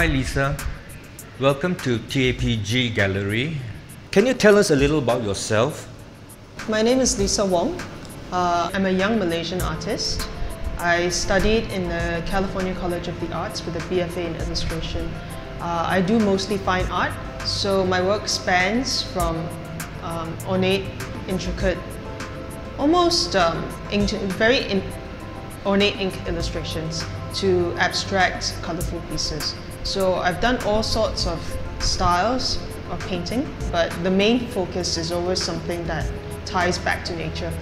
Hi Lisa, welcome to TAPG Gallery. Can you tell us a little about yourself? My name is Lisa Wong. Uh, I'm a young Malaysian artist. I studied in the California College of the Arts with a BFA in illustration. Uh, I do mostly fine art, so my work spans from um, ornate, intricate, almost um, very ornate ink illustrations to abstract, colorful pieces. So I've done all sorts of styles of painting, but the main focus is always something that ties back to nature.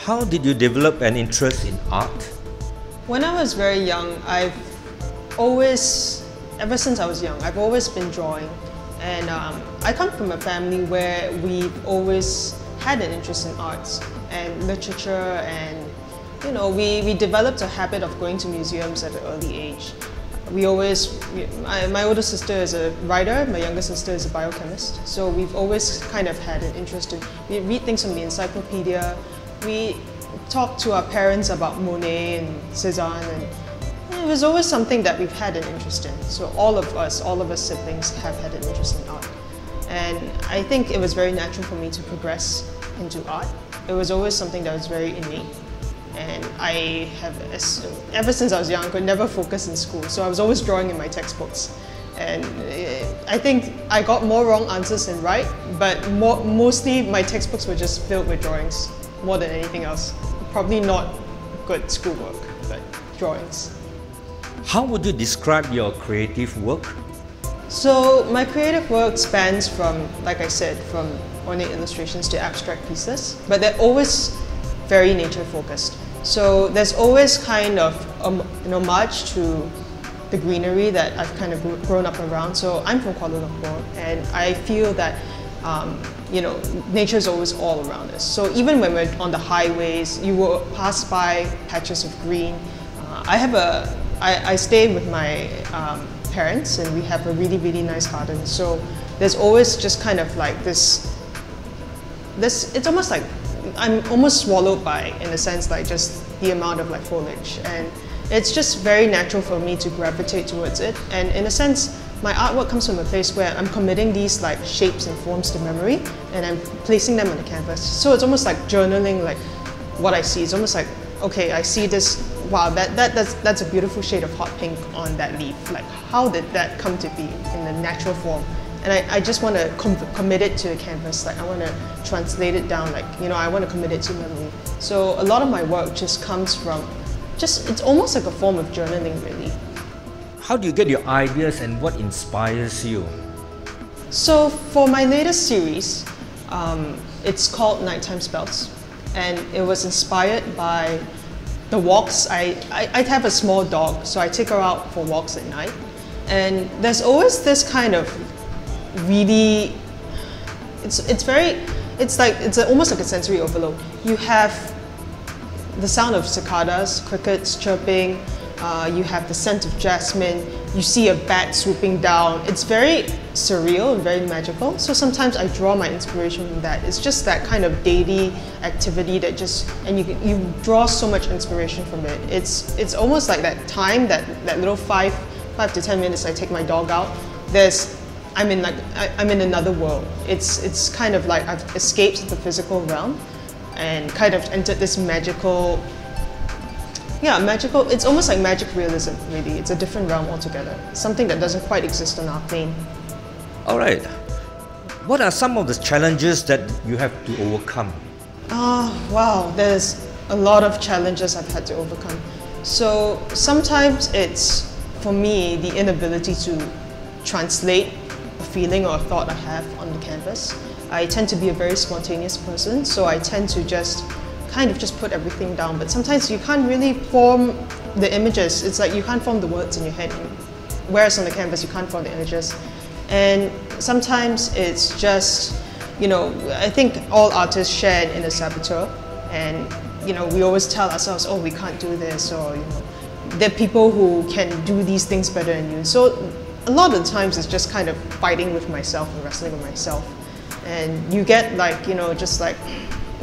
How did you develop an interest in art? When I was very young, I've always, ever since I was young, I've always been drawing. And um, I come from a family where we've always had an interest in arts and literature and you know, we, we developed a habit of going to museums at an early age. We always, my, my older sister is a writer, my younger sister is a biochemist. So we've always kind of had an interest in, we read things from the encyclopedia, we talk to our parents about Monet and Cezanne and it was always something that we've had an interest in. So all of us, all of us siblings have had an interest in art. And I think it was very natural for me to progress into art. It was always something that was very innate and I have, ever since I was young, could never focus in school. So I was always drawing in my textbooks. And eh, I think I got more wrong answers than right, but more, mostly my textbooks were just filled with drawings more than anything else. Probably not good schoolwork, but drawings. How would you describe your creative work? So my creative work spans from, like I said, from ornate illustrations to abstract pieces, but they're always very nature focused. So there's always kind of um, an homage to the greenery that I've kind of grown up around. So I'm from Kuala Lumpur and I feel that um, you know, nature is always all around us. So even when we're on the highways, you will pass by patches of green. Uh, I have a, I, I stay with my um, parents and we have a really, really nice garden. So there's always just kind of like this, this, it's almost like I'm almost swallowed by, in a sense, like just the amount of like foliage. And it's just very natural for me to gravitate towards it. And in a sense, my artwork comes from a place where I'm committing these like shapes and forms to memory and I'm placing them on the canvas. So it's almost like journaling like what I see. It's almost like, okay, I see this, wow, that, that, that's, that's a beautiful shade of hot pink on that leaf. Like how did that come to be in the natural form? And I, I just want to com commit it to a canvas. Like I want to translate it down. Like you know, I want to commit it to memory. So a lot of my work just comes from, just it's almost like a form of journaling, really. How do you get your ideas and what inspires you? So for my latest series, um, it's called Nighttime Spells, and it was inspired by the walks. I, I, I have a small dog, so I take her out for walks at night. And there's always this kind of really, it's, it's very, it's like, it's a, almost like a sensory overload. You have the sound of cicadas, crickets chirping, uh, you have the scent of jasmine, you see a bat swooping down. It's very surreal and very magical. So sometimes I draw my inspiration from that. It's just that kind of daily activity that just, and you, you draw so much inspiration from it. It's, it's almost like that time, that, that little five, five to 10 minutes I take my dog out. There's I'm in like I, am in another world. It's it's kind of like I've escaped the physical realm and kind of entered this magical yeah, magical it's almost like magic realism really. It's a different realm altogether. Something that doesn't quite exist on our plane. Alright. What are some of the challenges that you have to overcome? Oh, wow, there's a lot of challenges I've had to overcome. So sometimes it's for me the inability to translate a feeling or a thought I have on the canvas. I tend to be a very spontaneous person, so I tend to just kind of just put everything down. But sometimes you can't really form the images. It's like you can't form the words in your head. Whereas on the canvas, you can't form the images. And sometimes it's just, you know, I think all artists share in a saboteur. And, you know, we always tell ourselves, oh, we can't do this, or, you know, there are people who can do these things better than you. So a lot of the times it's just kind of fighting with myself and wrestling with myself. And you get like, you know, just like,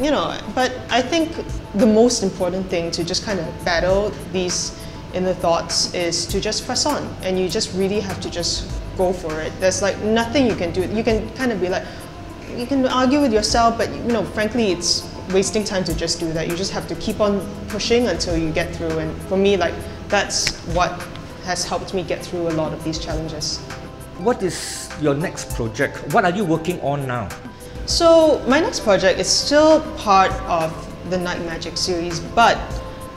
you know, but I think the most important thing to just kind of battle these inner thoughts is to just press on and you just really have to just go for it. There's like nothing you can do. You can kind of be like, you can argue with yourself, but you know, frankly, it's wasting time to just do that. You just have to keep on pushing until you get through. And for me, like that's what has helped me get through a lot of these challenges. What is your next project? What are you working on now? So my next project is still part of the Night Magic series, but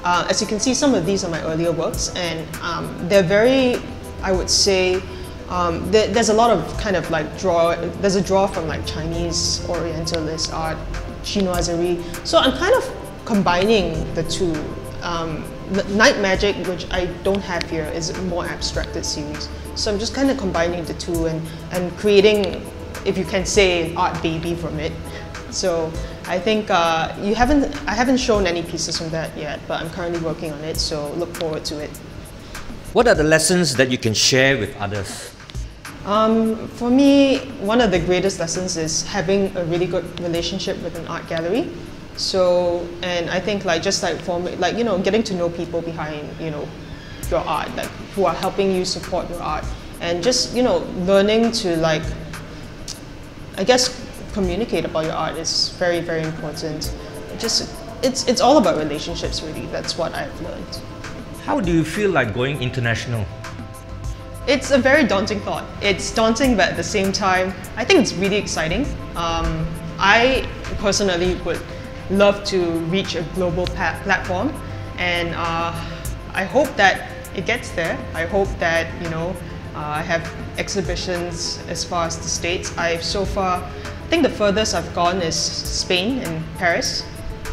uh, as you can see, some of these are my earlier works, and um, they're very, I would say, um, there, there's a lot of kind of like draw, there's a draw from like Chinese Orientalist art, chinoiserie. So I'm kind of combining the two. Um, Night Magic, which I don't have here, is a more abstracted series. So I'm just kind of combining the two and, and creating, if you can say, an art baby from it. So I think uh, you haven't, I haven't shown any pieces from that yet, but I'm currently working on it, so look forward to it. What are the lessons that you can share with others? Um, for me, one of the greatest lessons is having a really good relationship with an art gallery. So, and I think like just like form, like you know, getting to know people behind you know your art, like who are helping you support your art, and just you know learning to like, I guess communicate about your art is very very important. Just it's it's all about relationships really. That's what I've learned. How do you feel like going international? It's a very daunting thought. It's daunting, but at the same time, I think it's really exciting. Um, I personally would love to reach a global platform, and uh, I hope that it gets there. I hope that you know uh, I have exhibitions as far as the states. I've so far, I think the furthest I've gone is Spain and Paris,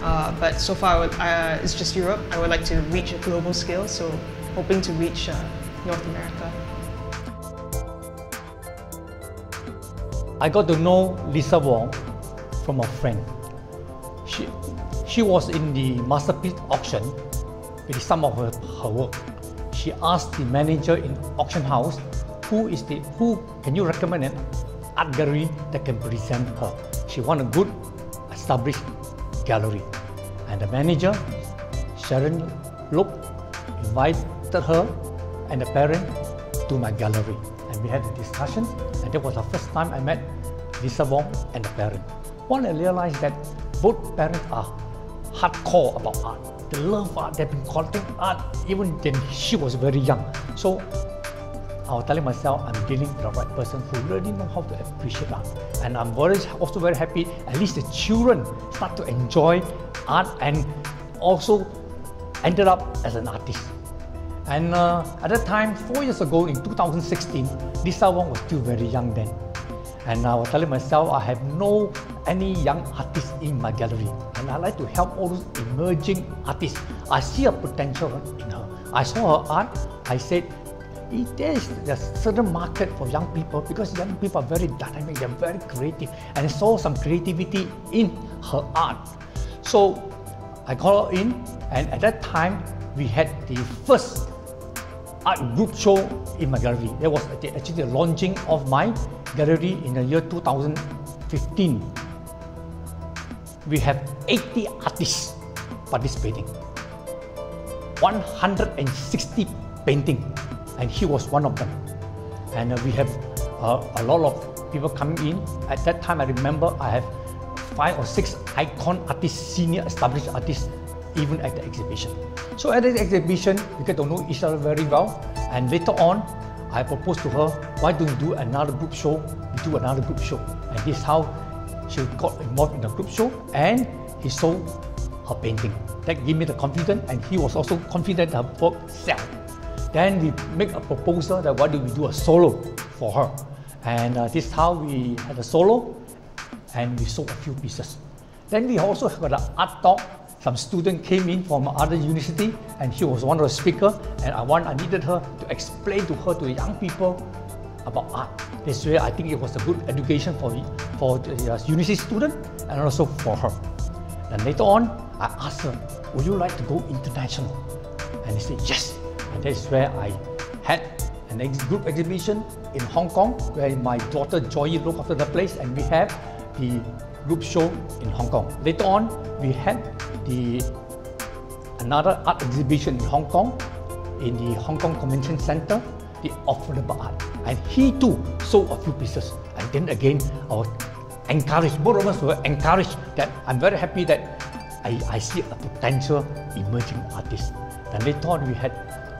uh, but so far would, uh, it's just Europe. I would like to reach a global scale, so hoping to reach North America. I got to know Lisa Wong from a friend. She, she was in the masterpiece auction with some of her, her work. She asked the manager in auction house, who is the who can you recommend an art gallery that can present her? She want a good established gallery. And the manager, Sharon Look, invited her and the parent to my gallery. And we had a discussion and that was the first time I met Lisa Wong and the parent. What I realized that both parents are hardcore about art. They love art. They've been collecting art even when she was very young. So I was telling myself I'm dealing with the right person who really know how to appreciate art. And I'm very, also very happy at least the children start to enjoy art and also ended up as an artist. And uh, at that time, four years ago in 2016, Lisa Wong was still very young then. And I was telling myself I have no any young artists in my gallery. And I like to help all those emerging artists. I see a potential in her. I saw her art. I said, there is a certain market for young people because young people are very dynamic, they're very creative, and I saw some creativity in her art. So I called her in, and at that time we had the first art group show in my gallery. That was actually the launching of my gallery in the year 2015. We have 80 artists participating, 160 painting, and he was one of them. And uh, we have uh, a lot of people coming in. At that time, I remember I have five or six icon artists, senior established artists, even at the exhibition. So at the exhibition, we get to know each other very well. And later on, I proposed to her, why don't you do another group show? We do another group show. And this is how she got involved in the group show and he sold her painting. That gave me the confidence and he was also confident her work sell. Then we make a proposal that why do we do a solo for her? And uh, this is how we had a solo and we sold a few pieces. Then we also have an art talk some student came in from other university and she was one of the speakers and I want I needed her to explain to her to the young people about art. This way I think it was a good education for, for the uh, university student and also for her. And later on, I asked her, would you like to go international? And she said, yes. And that's where I had an ex group exhibition in Hong Kong where my daughter Joy looked after the place and we have the group show in Hong Kong. Later on, we had the another art exhibition in Hong Kong in the Hong Kong Convention Center, the affordable art. And he too sold a few pieces. And then again, I was encouraged, both of us were encouraged that I'm very happy that I, I see a potential emerging artist. And later on we had,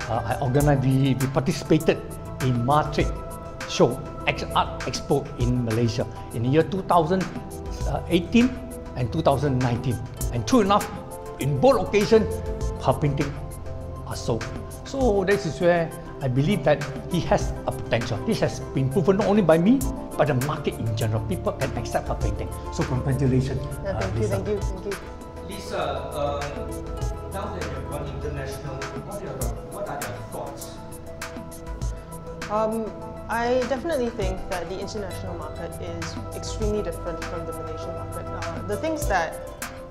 uh, I organized, we, we participated in Madrid show, Ex Art Expo in Malaysia in the year 2018 and 2019. And true enough, in both occasions, her painting are sold. So this is where I believe that he has a potential. This has been proven not only by me, but the market in general. People can accept her painting. So congratulations. Yeah, uh, thank you, Lisa. thank you, thank you. Lisa, um, now that you've gone international, what are your, what are your thoughts? Um, I definitely think that the international market is extremely different from the Malaysian market. Uh, the things that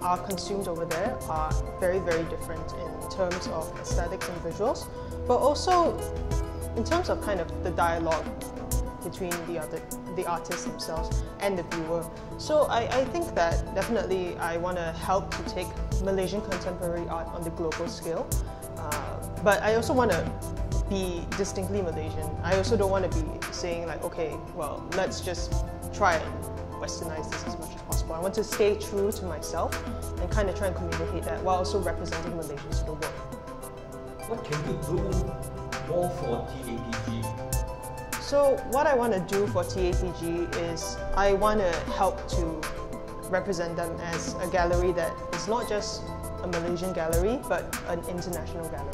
are consumed over there are very, very different in terms of aesthetics and visuals, but also in terms of kind of the dialogue between the other the artists themselves and the viewer. So I, I think that definitely I want to help to take Malaysian contemporary art on the global scale. Uh, but I also want to be distinctly Malaysian. I also don't want to be saying like, okay, well, let's just try and westernize this as much as possible. I want to stay true to myself and kind of try and communicate that while also representing Malaysians to the world. What can you do more for TAPG? So what I want to do for TAPG is I want to help to represent them as a gallery that is not just a Malaysian gallery, but an international gallery.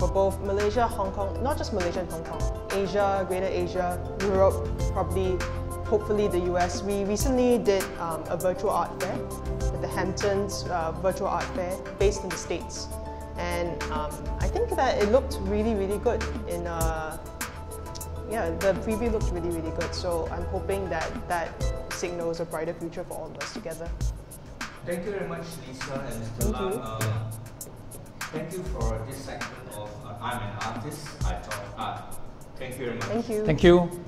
For both Malaysia, Hong Kong, not just Malaysia and Hong Kong, Asia, Greater Asia, Europe, probably, hopefully the US. We recently did um, a virtual art fair at the Hamptons uh, Virtual Art Fair based in the States. And um, I think that it looked really, really good in uh, yeah, the preview looked really, really good. So I'm hoping that that signals a brighter future for all of us together. Thank you very much, Lisa and Mr. Thank Lam. you. Uh, thank you for this segment of uh, I'm an artist, I talk art. Thank you very much. Thank you. Thank you.